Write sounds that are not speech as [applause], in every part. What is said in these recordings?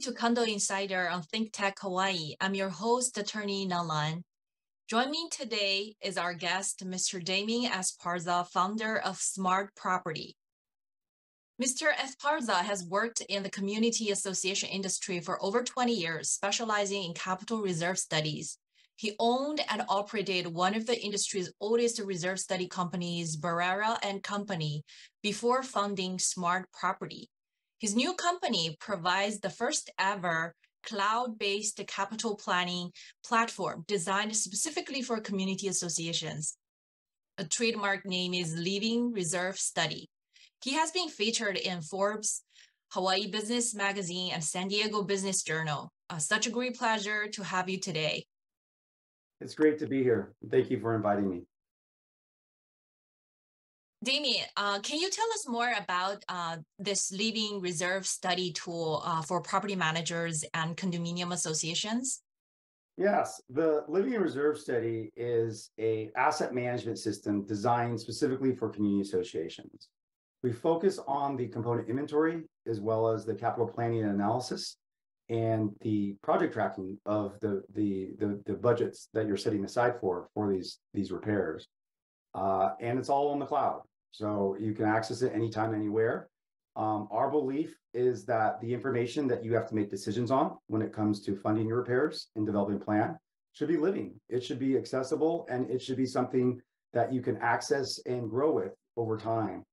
Welcome to Condo Insider on Think Tech Hawaii. I'm your host, attorney Na Lan. Joining me today is our guest, Mr. Damian Esparza, founder of SmartProperty. Mr. Esparza has worked in the community association industry for over 20 years, specializing in capital reserve studies. He owned and operated one of the industry's oldest reserve study companies, Barrera and Company, before founding SmartProperty. His new company provides the first ever cloud-based capital planning platform designed specifically for community associations. A trademark name is Living Reserve Study. He has been featured in Forbes, Hawaii Business Magazine, and San Diego Business Journal. Uh, such a great pleasure to have you today. It's great to be here. Thank you for inviting me. Damian, uh, can you tell us more about uh, this living reserve study tool uh, for property managers and condominium associations? Yes, the Living Reserve Study is a asset management system designed specifically for community associations. We focus on the component inventory as well as the capital planning and analysis and the project tracking of the, the, the, the budgets that you're setting aside for, for these, these repairs. Uh, and it's all on the cloud. So you can access it anytime, anywhere. Um, our belief is that the information that you have to make decisions on when it comes to funding your repairs and developing a plan should be living. It should be accessible and it should be something that you can access and grow with over time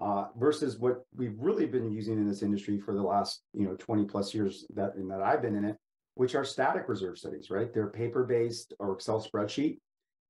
uh, versus what we've really been using in this industry for the last you know 20 plus years that that I've been in it, which are static reserve studies, right? They're paper based or Excel spreadsheet,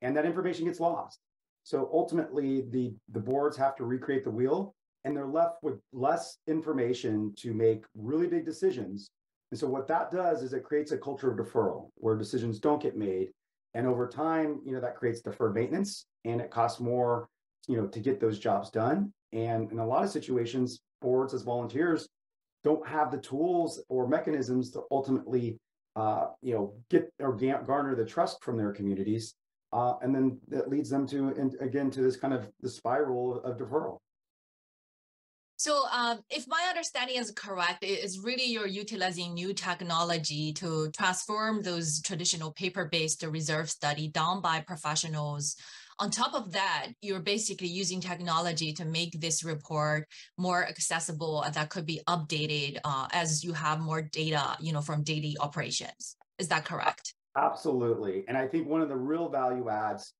and that information gets lost. So ultimately, the the boards have to recreate the wheel, and they're left with less information to make really big decisions. And so what that does is it creates a culture of deferral where decisions don't get made, and over time, you know that creates deferred maintenance, and it costs more, you know, to get those jobs done and in a lot of situations, boards as volunteers don't have the tools or mechanisms to ultimately, uh, you know, get or garner the trust from their communities. Uh, and then that leads them to, and again, to this kind of the spiral of deferral. So um, if my understanding is correct, it's really you're utilizing new technology to transform those traditional paper-based reserve study done by professionals on top of that, you're basically using technology to make this report more accessible and that could be updated uh, as you have more data, you know, from daily operations. Is that correct? Absolutely. And I think one of the real value adds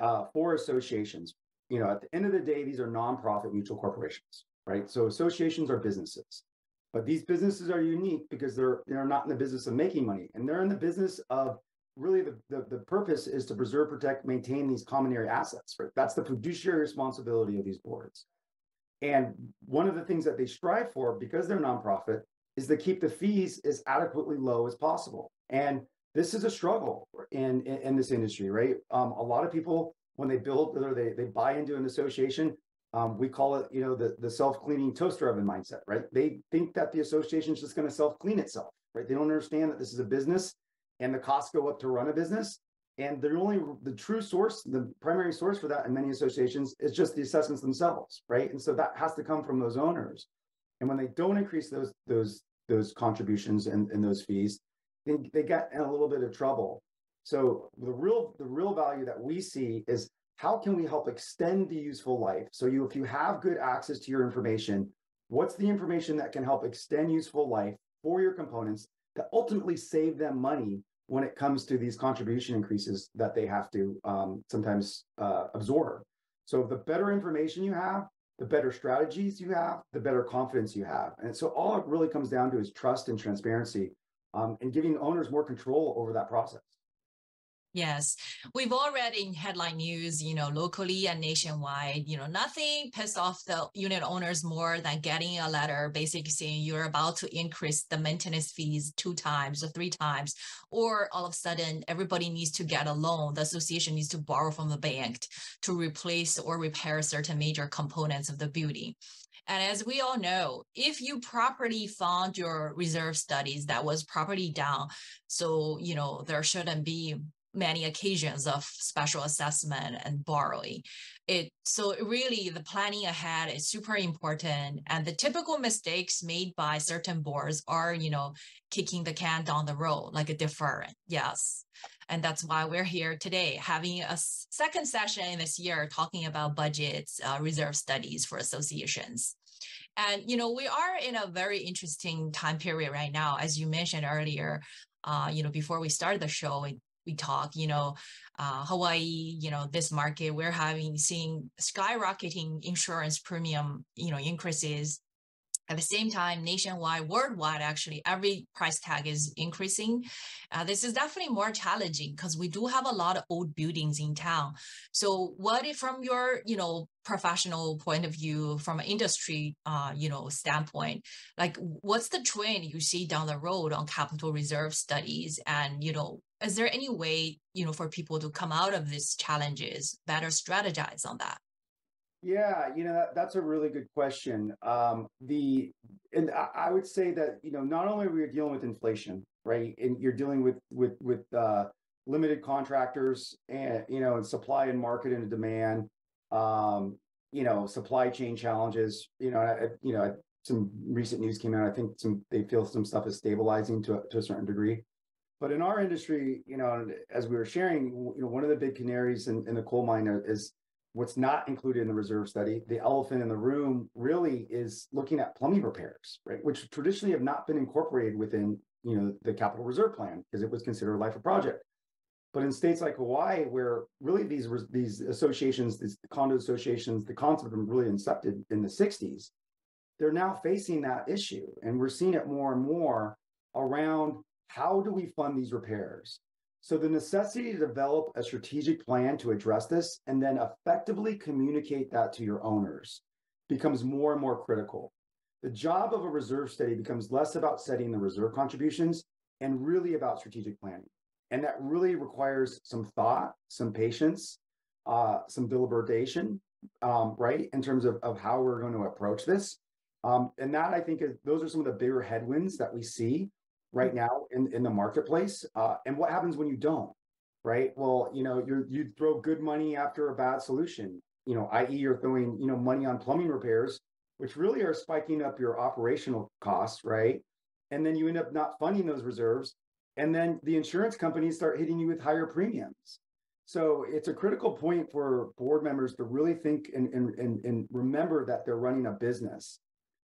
uh, for associations, you know, at the end of the day, these are nonprofit mutual corporations, right? So associations are businesses. But these businesses are unique because they're they're not in the business of making money and they're in the business of really the, the, the, purpose is to preserve, protect, maintain these common area assets. Right? That's the fiduciary responsibility of these boards. And one of the things that they strive for, because they're nonprofit, is to keep the fees as adequately low as possible. And this is a struggle in, in, in this industry, right? Um, a lot of people, when they build or they, they buy into an association, um, we call it, you know, the, the self-cleaning toaster oven mindset, right? They think that the association is just going to self-clean itself, right? They don't understand that this is a business and the costs go up to run a business. And the only the true source, the primary source for that in many associations is just the assessments themselves, right? And so that has to come from those owners. And when they don't increase those those those contributions and, and those fees, they, they get in a little bit of trouble. So the real the real value that we see is how can we help extend the useful life? So you if you have good access to your information, what's the information that can help extend useful life for your components that ultimately save them money when it comes to these contribution increases that they have to um, sometimes uh, absorb. So the better information you have, the better strategies you have, the better confidence you have. And so all it really comes down to is trust and transparency um, and giving owners more control over that process. Yes, we've all read in headline news, you know, locally and nationwide, you know, nothing pissed off the unit owners more than getting a letter basically saying you're about to increase the maintenance fees two times or three times, or all of a sudden everybody needs to get a loan. The association needs to borrow from the bank to replace or repair certain major components of the building. And as we all know, if you properly fund your reserve studies, that was properly done. So, you know, there shouldn't be many occasions of special assessment and borrowing. It so really the planning ahead is super important. And the typical mistakes made by certain boards are, you know, kicking the can down the road, like a deferment. Yes. And that's why we're here today, having a second session this year talking about budgets, uh, reserve studies for associations. And, you know, we are in a very interesting time period right now. As you mentioned earlier, uh, you know, before we started the show, we, we talk, you know, uh, Hawaii, you know, this market, we're having seeing skyrocketing insurance premium, you know, increases at the same time, nationwide, worldwide, actually, every price tag is increasing. Uh, this is definitely more challenging because we do have a lot of old buildings in town. So, what if, from your, you know, professional point of view, from an industry, uh, you know, standpoint, like what's the trend you see down the road on capital reserve studies, and you know, is there any way, you know, for people to come out of these challenges, better strategize on that? Yeah, you know that, that's a really good question. Um, the and I, I would say that you know not only are we dealing with inflation, right, and you're dealing with with with uh, limited contractors and you know and supply and market and demand, um, you know supply chain challenges. You know, I, you know some recent news came out. I think some they feel some stuff is stabilizing to to a certain degree. But in our industry, you know, as we were sharing, you know, one of the big canaries in, in the coal mine is what's not included in the reserve study, the elephant in the room really is looking at plumbing repairs, right? Which traditionally have not been incorporated within, you know, the capital reserve plan because it was considered a life of project. But in states like Hawaii, where really these these associations, these condo associations, the concept of them really incepted in the 60s, they're now facing that issue. And we're seeing it more and more around how do we fund these repairs? So the necessity to develop a strategic plan to address this and then effectively communicate that to your owners becomes more and more critical. The job of a reserve study becomes less about setting the reserve contributions and really about strategic planning. And that really requires some thought, some patience, uh, some deliberation, um, right, in terms of, of how we're going to approach this. Um, and that I think is those are some of the bigger headwinds that we see right now in, in the marketplace. Uh, and what happens when you don't, right? Well, you know, you you throw good money after a bad solution, you know, i.e. you're throwing, you know, money on plumbing repairs, which really are spiking up your operational costs, right? And then you end up not funding those reserves. And then the insurance companies start hitting you with higher premiums. So it's a critical point for board members to really think and, and, and, and remember that they're running a business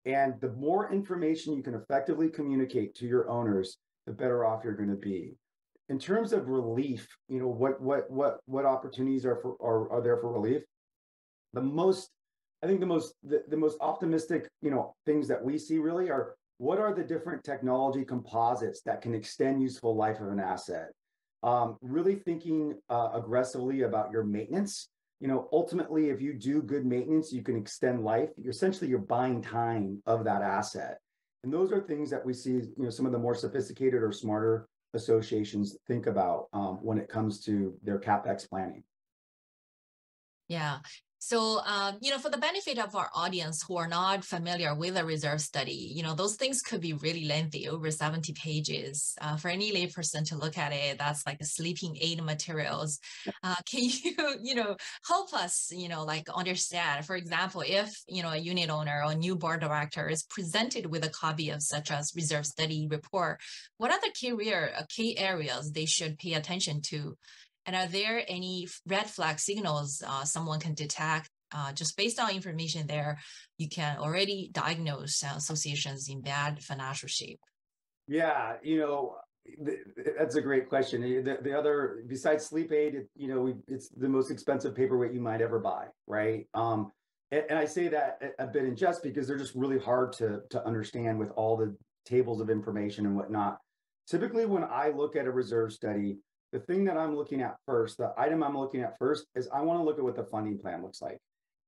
and the more information you can effectively communicate to your owners, the better off you're going to be. In terms of relief, you know, what what what what opportunities are for are, are there for relief? The most I think the most the, the most optimistic, you know, things that we see really are what are the different technology composites that can extend useful life of an asset? Um, really thinking uh, aggressively about your maintenance you know, ultimately, if you do good maintenance, you can extend life. You're essentially you're buying time of that asset. And those are things that we see, you know, some of the more sophisticated or smarter associations think about um, when it comes to their capex planning. Yeah, so, um, you know, for the benefit of our audience who are not familiar with a reserve study, you know, those things could be really lengthy, over 70 pages. Uh, for any layperson to look at it, that's like a sleeping aid materials. [laughs] Uh, can you, [laughs] you know, help us, you know, like understand, for example, if, you know, a unit owner or a new board director is presented with a copy of such as reserve study report, what are the key, uh, key areas they should pay attention to? And are there any red flag signals uh, someone can detect uh, just based on information there, you can already diagnose uh, associations in bad financial shape? Yeah, you know, that's a great question. The, the other, besides sleep aid, it, you know, we, it's the most expensive paperweight you might ever buy, right? Um, and, and I say that a, a bit in jest because they're just really hard to to understand with all the tables of information and whatnot. Typically, when I look at a reserve study, the thing that I'm looking at first, the item I'm looking at first is I want to look at what the funding plan looks like.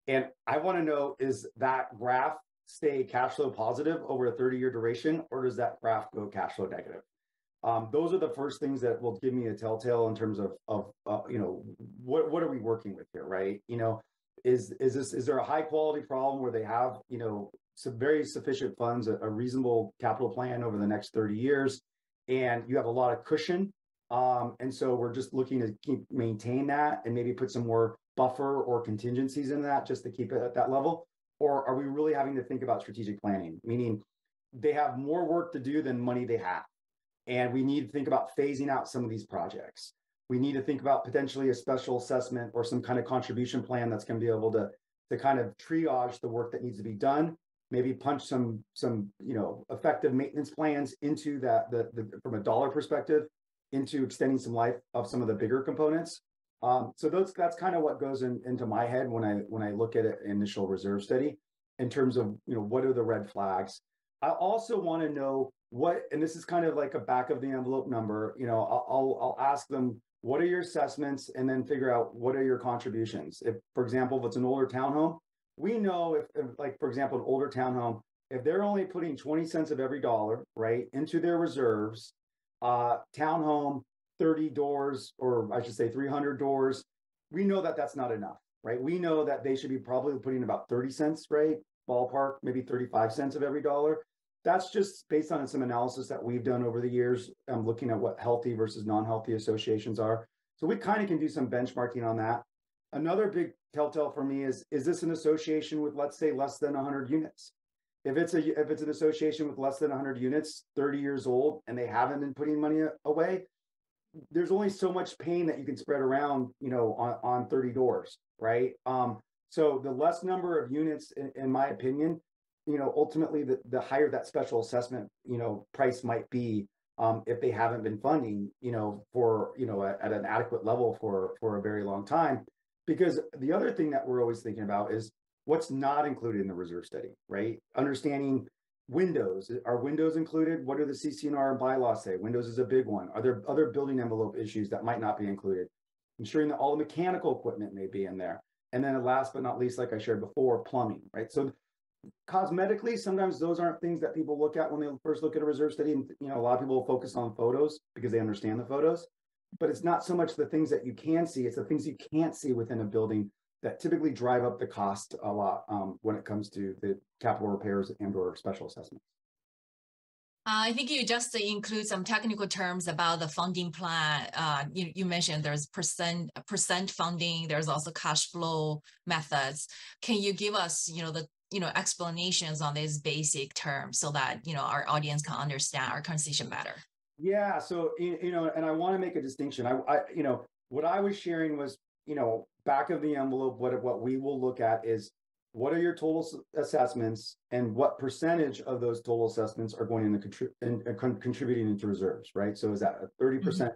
And I want to know is that graph stay cash flow positive over a 30 year duration, or does that graph go cash flow negative? Um, those are the first things that will give me a telltale in terms of, of uh, you know, what, what are we working with here, right? You know, is, is this, is there a high quality problem where they have, you know, some very sufficient funds, a, a reasonable capital plan over the next 30 years, and you have a lot of cushion Um, and so we're just looking to keep maintain that and maybe put some more buffer or contingencies in that just to keep it at that level? Or are we really having to think about strategic planning? Meaning they have more work to do than money they have. And we need to think about phasing out some of these projects. We need to think about potentially a special assessment or some kind of contribution plan that's going to be able to, to kind of triage the work that needs to be done maybe punch some some you know effective maintenance plans into that the, the from a dollar perspective into extending some life of some of the bigger components. Um, so those that's kind of what goes in, into my head when i when i look at an initial reserve study in terms of you know what are the red flags. I also want to know what and this is kind of like a back of the envelope number you know I'll, I'll i'll ask them what are your assessments? and then figure out what are your contributions. If for example if it's an older townhome we know if, if, like for example, an older townhome, if they're only putting 20 cents of every dollar, right, into their reserves, uh, townhome, 30 doors, or I should say 300 doors, we know that that's not enough, right? We know that they should be probably putting about 30 cents, right? Ballpark, maybe 35 cents of every dollar. That's just based on some analysis that we've done over the years, um, looking at what healthy versus non-healthy associations are. So we kind of can do some benchmarking on that. Another big telltale for me is is this an association with let's say less than 100 units? If it's a if it's an association with less than 100 units, 30 years old, and they haven't been putting money away, there's only so much pain that you can spread around, you know, on, on 30 doors, right? Um, so the less number of units, in, in my opinion, you know, ultimately the, the higher that special assessment, you know, price might be um, if they haven't been funding, you know, for, you know, at, at an adequate level for, for a very long time. Because the other thing that we're always thinking about is what's not included in the reserve study, right? Understanding windows. Are windows included? What do the CC&R and bylaws say? Windows is a big one. Are there other building envelope issues that might not be included? Ensuring that all the mechanical equipment may be in there. And then last but not least, like I shared before, plumbing, right? So cosmetically, sometimes those aren't things that people look at when they first look at a reserve study. And, you know, a lot of people focus on photos because they understand the photos but it's not so much the things that you can see, it's the things you can't see within a building that typically drive up the cost a lot um, when it comes to the capital repairs and or special assessments. Uh, I think you just include some technical terms about the funding plan. Uh, you, you mentioned there's percent percent funding. There's also cash flow methods. Can you give us, you know, the you know explanations on these basic terms so that you know our audience can understand our conversation better? Yeah. So, you know, and I want to make a distinction. I, I, you know, what I was sharing was, you know, back of the envelope, what, what we will look at is what are your total assessments and what percentage of those total assessments are going into contrib- in, uh, con- contributing into reserves, right? So is that a 30% mm-hmm.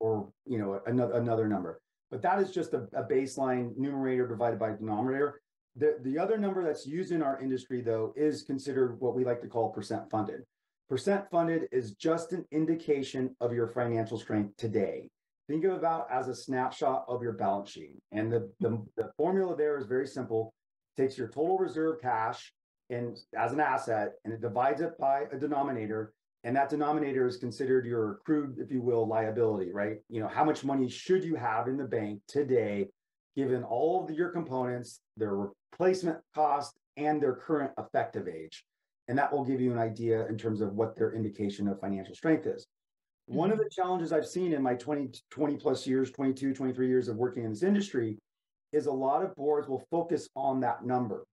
or, you know, another, another number? But that is just a, a baseline numerator divided by denominator. The, the other number that's used in our industry, though, is considered what we like to call percent funded. Percent funded is just an indication of your financial strength today. Think of about as a snapshot of your balance sheet. And the, the, mm-hmm. the formula there is very simple. It takes your total reserve cash and as an asset and it divides it by a denominator. And that denominator is considered your accrued, if you will, liability, right? You know, how much money should you have in the bank today, given all of your components, their replacement cost, and their current effective age and that will give you an idea in terms of what their indication of financial strength is. Mm-hmm. One of the challenges I've seen in my 20, 20 plus years, 22, 23 years of working in this industry is a lot of boards will focus on that number.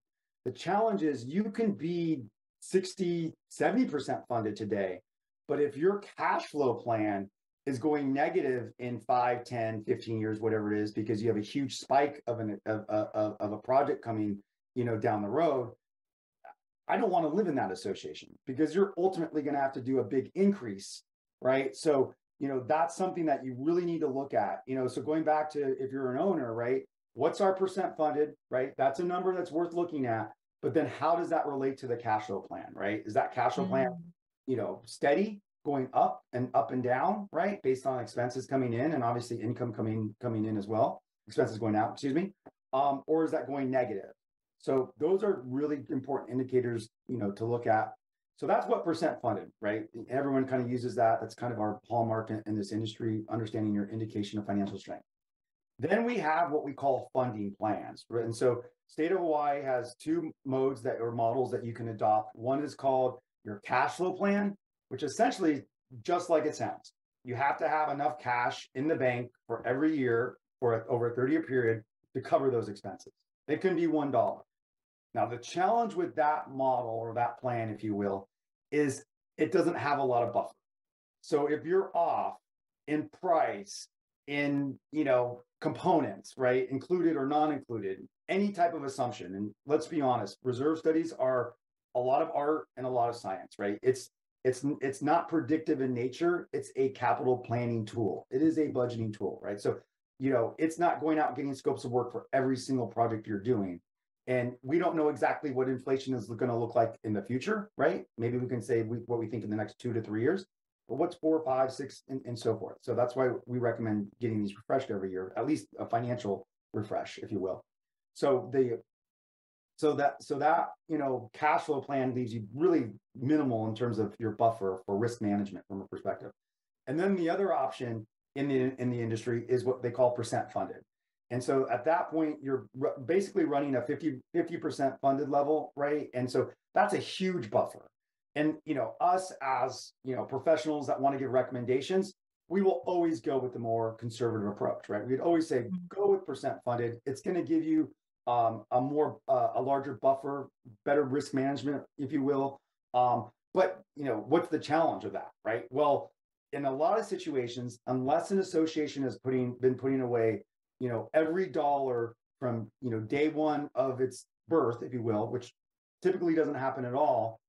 The challenge is you can be 60, 70% funded today, but if your cash flow plan is going negative in 5, 10, 15 years, whatever it is, because you have a huge spike of, an, of, of, of a project coming, you know, down the road, I don't want to live in that association because you're ultimately going to have to do a big increase, right? So, you know, that's something that you really need to look at. You know, so going back to if you're an owner, right? What's our percent funded, right? That's a number that's worth looking at. But then how does that relate to the cash flow plan, right? Is that cash flow mm-hmm. plan, you know, steady, going up and up and down, right? Based on expenses coming in and obviously income coming coming in as well, expenses going out, excuse me. Um, or is that going negative? So those are really important indicators, you know, to look at. So that's what percent funded, right? Everyone kind of uses that. That's kind of our hallmark in, in this industry, understanding your indication of financial strength. Then we have what we call funding plans, right? And so state of Hawaii has two modes that or models that you can adopt. One is called your cash flow plan, which essentially just like it sounds. you have to have enough cash in the bank for every year for a, over a 30 year period to cover those expenses. It can be $1. Now, the challenge with that model or that plan, if you will, is it doesn't have a lot of buffer. So if you're off in price, in you know components, right, included or non-included, any type of assumption, and let's be honest, reserve studies are a lot of art and a lot of science, right? It's it's it's not predictive in nature. It's a capital planning tool. It is a budgeting tool, right? So you know it's not going out getting scopes of work for every single project you're doing and we don't know exactly what inflation is going to look like in the future, right? Maybe we can say we, what we think in the next two to three years, but what's four, five, six, and, and so forth. So that's why we recommend getting these refreshed every year, at least a financial refresh, if you will. So the so that so that you know cash flow plan leaves you really minimal in terms of your buffer for risk management from a perspective. And then the other option in the in the industry is what they call percent funded. And so at that point, you're basically running a 50, 50% funded level, right? And so that's a huge buffer. And, you know, us as, you know, professionals that want to give recommendations, we will always go with the more conservative approach, right? We'd always say, mm-hmm. go with percent funded. It's going to give you um, a more, uh, a larger buffer, better risk management, if you will. Um, but, you know, what's the challenge of that, right? Well, in a lot of situations, unless an association has putting been putting away you know, every dollar from, you know, day one of its birth, if you will, which typically doesn't happen at all,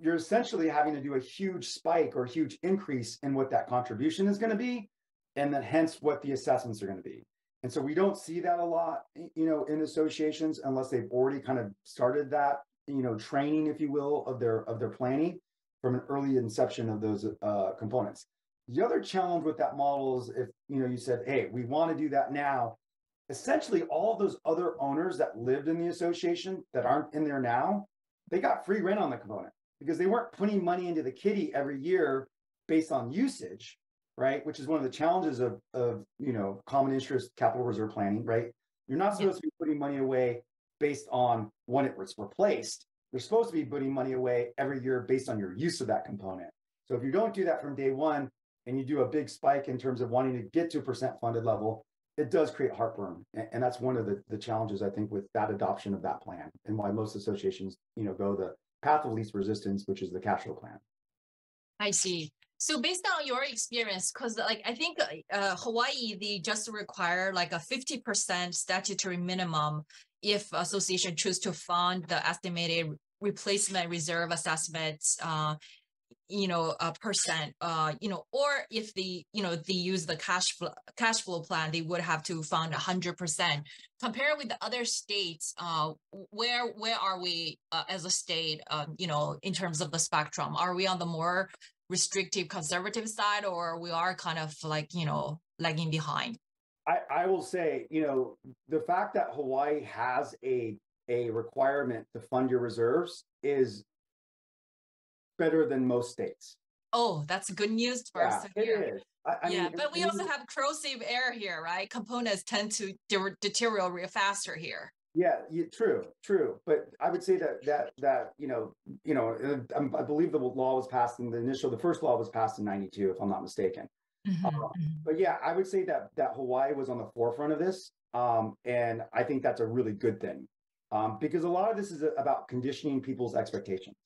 you're essentially having to do a huge spike or huge increase in what that contribution is going to be, and then hence what the assessments are going to be. And so we don't see that a lot, you know, in associations unless they've already kind of started that, you know, training, if you will, of their of their planning from an early inception of those uh, components. The other challenge with that model is if you know you said, "Hey, we want to do that now." Essentially, all those other owners that lived in the association that aren't in there now, they got free rent on the component because they weren't putting money into the kitty every year based on usage, right? Which is one of the challenges of of you know common interest capital reserve planning, right? You're not supposed yeah. to be putting money away based on when it was replaced. You're supposed to be putting money away every year based on your use of that component. So if you don't do that from day one, and you do a big spike in terms of wanting to get to a percent funded level, it does create heartburn. And that's one of the, the challenges I think with that adoption of that plan and why most associations, you know, go the path of least resistance, which is the cash flow plan. I see. So based on your experience, because like I think uh, Hawaii, they just require like a 50% statutory minimum if association choose to fund the estimated replacement reserve assessments uh, you know a percent uh you know or if the you know they use the cash flow cash flow plan they would have to fund 100% compared with the other states uh where where are we uh, as a state uh, you know in terms of the spectrum? Are we on the more restrictive conservative side or we are kind of like you know lagging behind? I, I will say, you know, the fact that Hawaii has a a requirement to fund your reserves is better than most states. Oh, that's good news for yeah, us to hear. I, I yeah, mean, but we also have corrosive air here, right? Components tend to de- deteriorate faster here. Yeah, yeah, true, true. But I would say that that that you know, you know, uh, um, I believe the law was passed in the initial. The first law was passed in '92, if I'm not mistaken. Mm-hmm, uh, mm-hmm. But yeah, I would say that that Hawaii was on the forefront of this, um, and I think that's a really good thing um, because a lot of this is about conditioning people's expectations.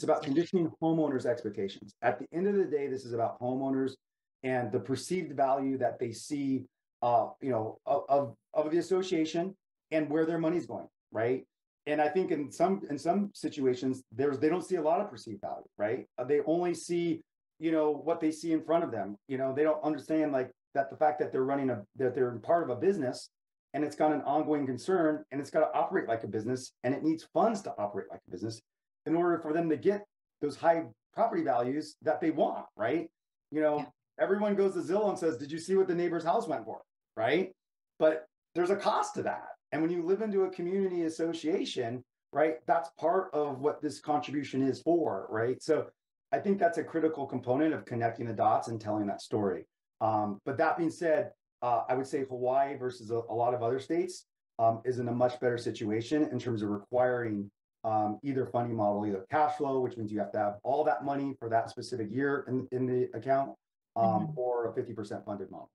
It's about conditioning homeowners' expectations. At the end of the day, this is about homeowners and the perceived value that they see, uh, you know, of, of the association and where their money's going, right? And I think in some in some situations, there's they don't see a lot of perceived value, right? Uh, they only see, you know, what they see in front of them. You know, they don't understand like that the fact that they're running a that they're part of a business and it's got an ongoing concern and it's got to operate like a business and it needs funds to operate like a business in order for them to get those high property values that they want, right? You know, yeah. everyone goes to Zillow and says, Did you see what the neighbor's house went for? Right. But there's a cost to that. And when you live into a community association, right, that's part of what this contribution is for, right? So I think that's a critical component of connecting the dots and telling that story. Um, but that being said, uh, I would say Hawaii versus a, a lot of other states um, is in a much better situation in terms of requiring um, either funding model, either cash flow, which means you have to have all that money for that specific year in, in the account, um, mm-hmm. or a 50% funded model.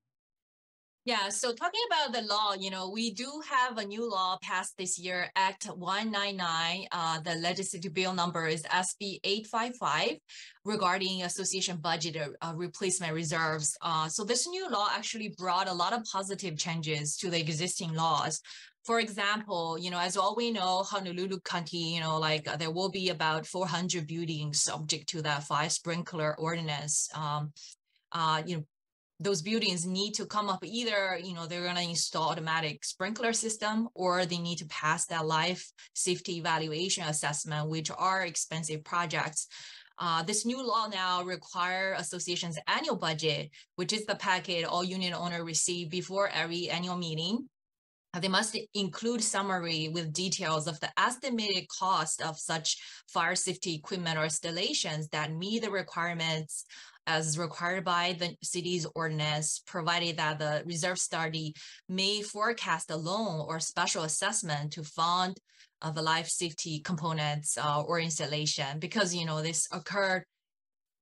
Yeah, so talking about the law, you know, we do have a new law passed this year, Act 199. Uh, the legislative bill number is SB 855 regarding association budget uh, replacement reserves. Uh, so this new law actually brought a lot of positive changes to the existing laws. For example, you know, as all we know, Honolulu County, you know, like there will be about 400 buildings subject to that fire sprinkler ordinance. Um, uh, you know, those buildings need to come up either you know they're going to install automatic sprinkler system or they need to pass that life safety evaluation assessment which are expensive projects uh, this new law now require association's annual budget which is the packet all unit owner receive before every annual meeting they must include summary with details of the estimated cost of such fire safety equipment or installations that meet the requirements as required by the city's ordinance, provided that the reserve study may forecast a loan or special assessment to fund uh, the life safety components uh, or installation. Because you know this occurred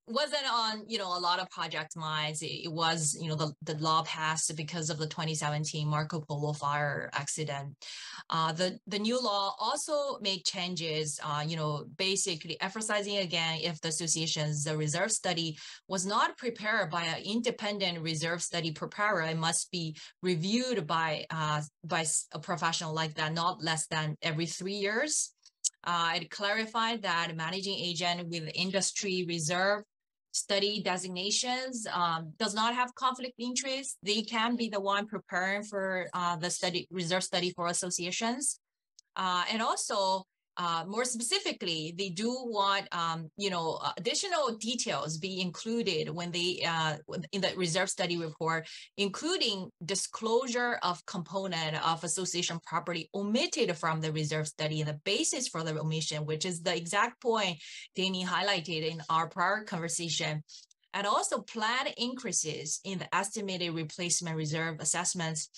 wasn't on you know a lot of project minds it, was you know the, the law passed because of the 2017 marco polo fire accident. Uh, the the new law also made changes uh, you know basically emphasizing again if the association's the reserve study was not prepared by an independent reserve study preparer it must be reviewed by uh, by a professional like that not less than every three years. Uh, it clarified that managing agent with industry reserve study designations um, does not have conflict interest, they can be the one preparing for uh, the study reserve study for associations. Uh, and also uh, more specifically, they do want, um, you know, uh, additional details be included when they, uh, in the reserve study report, including disclosure of component of association property omitted from the reserve study and the basis for the omission, which is the exact point Danny highlighted in our prior conversation and also planned increases in the estimated replacement reserve assessments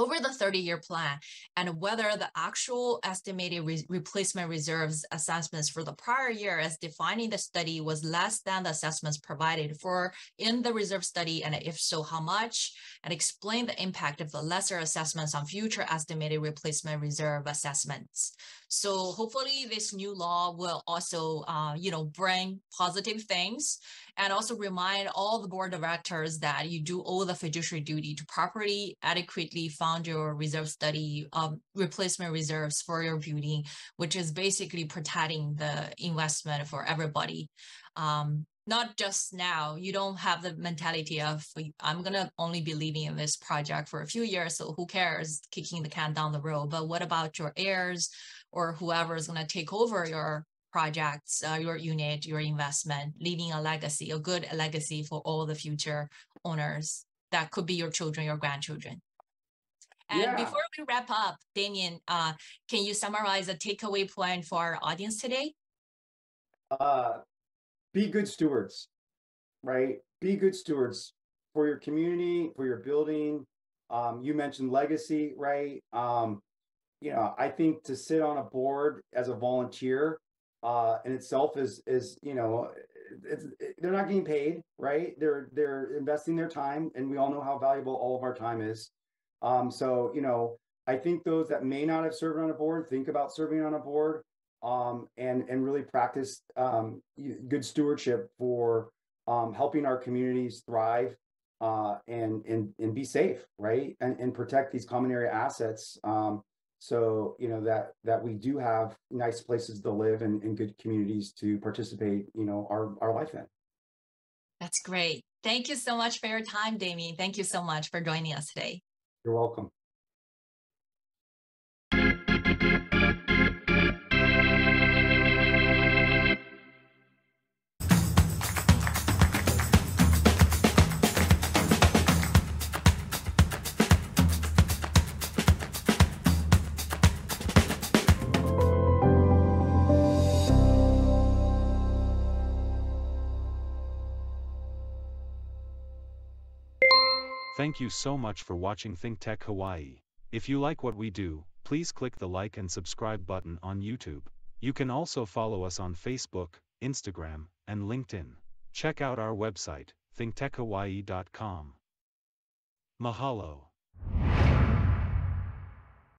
over the 30-year plan and whether the actual estimated re replacement reserves assessments for the prior year as defining the study was less than the assessments provided for in the reserve study, and if so, how much, and explain the impact of the lesser assessments on future estimated replacement reserve assessments. So hopefully this new law will also, uh, you know, bring positive things and also remind all the board directors that you do owe the fiduciary duty to properly adequately fund your reserve study um, replacement reserves for your building, which is basically protecting the investment for everybody. Um, not just now, you don't have the mentality of, I'm going to only be living in this project for a few years, so who cares kicking the can down the road. But what about your heirs or whoever is going to take over your projects, uh, your unit, your investment, leaving a legacy, a good legacy for all the future owners. That could be your children, your grandchildren. And yeah. before we wrap up, Damian, uh, can you summarize a takeaway point for our audience today? Uh, be good stewards, right? Be good stewards for your community, for your building. Um, you mentioned legacy, right? Um, you know, I think to sit on a board as a volunteer uh, in itself is is you know it's, they're not getting paid, right? They're they're investing their time, and we all know how valuable all of our time is. Um, so you know, I think those that may not have served on a board think about serving on a board, um, and and really practice um, good stewardship for um, helping our communities thrive uh, and and and be safe, right? And and protect these common area assets. Um, so you know that that we do have nice places to live and, and good communities to participate you know our our life in. That's great. Thank you so much for your time damian. Thank you so much for joining us today. You're welcome Thank you so much for watching ThinkTech Hawaii. If you like what we do, please click the like and subscribe button on YouTube. You can also follow us on Facebook, Instagram, and LinkedIn. Check out our website, thinktechhawaii.com. Mahalo.